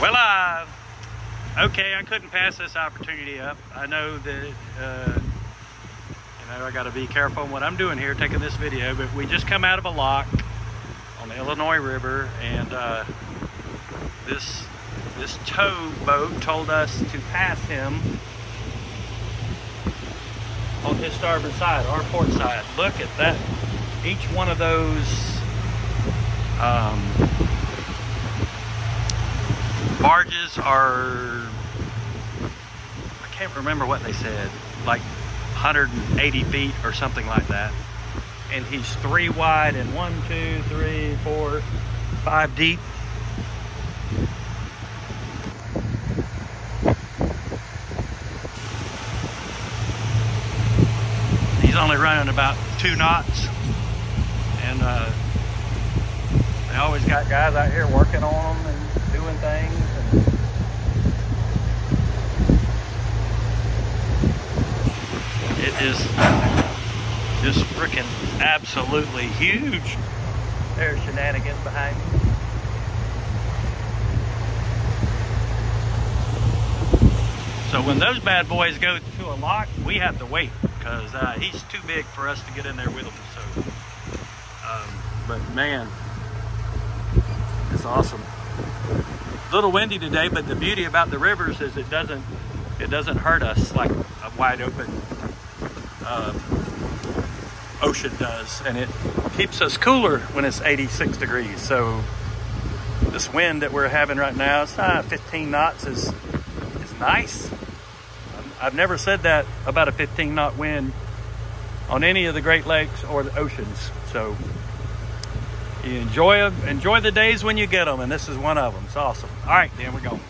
Well, uh, okay, I couldn't pass this opportunity up. I know that, uh, you know, I got to be careful on what I'm doing here, taking this video, but we just come out of a lock on the Illinois River, and uh, this this tow boat told us to pass him on his starboard side, our port side. Look at that. Each one of those um, barges are, I can't remember what they said, like 180 feet or something like that. And he's three wide and one, two, three, four, five deep. He's only running about two knots. And uh, they always got guys out here working on them and doing things. It is just freaking absolutely huge. There's shenanigans behind me. So when those bad boys go to a lock, we have to wait because uh, he's too big for us to get in there with him. So, um, but man, it's awesome. A little windy today, but the beauty about the rivers is it doesn't it doesn't hurt us like a wide open uh, ocean does, and it keeps us cooler when it's 86 degrees. So this wind that we're having right now, it's uh, 15 knots, is is nice. I've never said that about a 15 knot wind on any of the Great Lakes or the oceans. So you enjoy enjoy the days when you get them, and this is one of them. It's awesome. All right, then we're going.